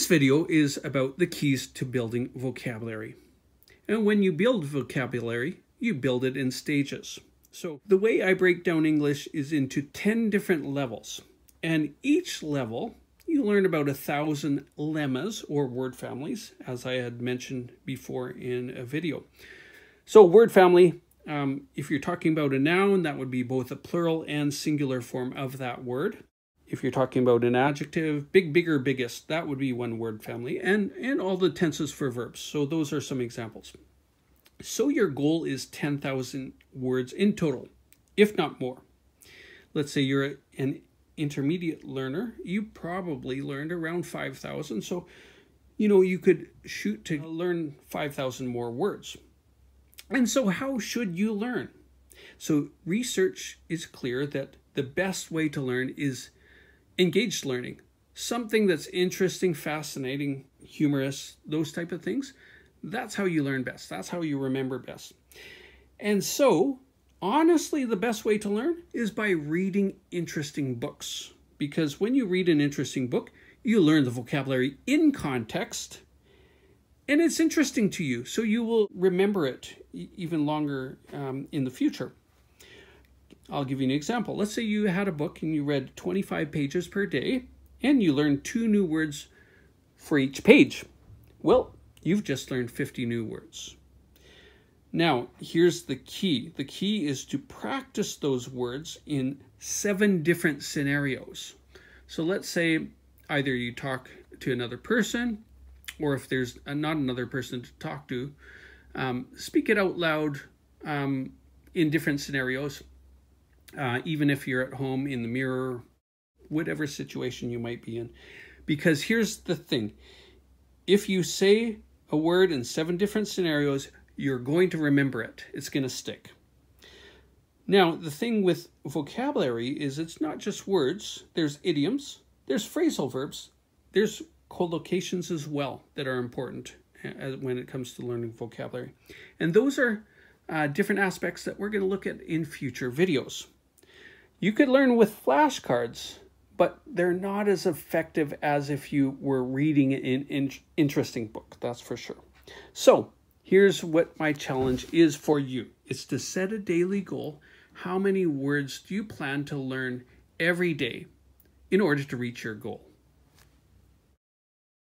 This video is about the keys to building vocabulary. And when you build vocabulary, you build it in stages. So the way I break down English is into 10 different levels. And each level, you learn about a thousand lemmas or word families, as I had mentioned before in a video. So word family, um, if you're talking about a noun, that would be both a plural and singular form of that word if you're talking about an adjective, big, bigger, biggest, that would be one word family, and, and all the tenses for verbs. So those are some examples. So your goal is 10,000 words in total, if not more. Let's say you're an intermediate learner, you probably learned around 5,000. So, you know, you could shoot to learn 5,000 more words. And so how should you learn? So research is clear that the best way to learn is engaged learning, something that's interesting, fascinating, humorous, those type of things. That's how you learn best. That's how you remember best. And so, honestly, the best way to learn is by reading interesting books. Because when you read an interesting book, you learn the vocabulary in context and it's interesting to you, so you will remember it even longer um, in the future. I'll give you an example. Let's say you had a book and you read 25 pages per day and you learned two new words for each page. Well, you've just learned 50 new words. Now, here's the key. The key is to practice those words in seven different scenarios. So let's say either you talk to another person, or if there's not another person to talk to, um, speak it out loud um, in different scenarios uh, even if you're at home in the mirror, whatever situation you might be in. Because here's the thing if you say a word in seven different scenarios, you're going to remember it, it's going to stick. Now, the thing with vocabulary is it's not just words, there's idioms, there's phrasal verbs, there's collocations as well that are important uh, when it comes to learning vocabulary. And those are uh, different aspects that we're going to look at in future videos. You could learn with flashcards, but they're not as effective as if you were reading an in interesting book, that's for sure. So, here's what my challenge is for you. It's to set a daily goal. How many words do you plan to learn every day in order to reach your goal?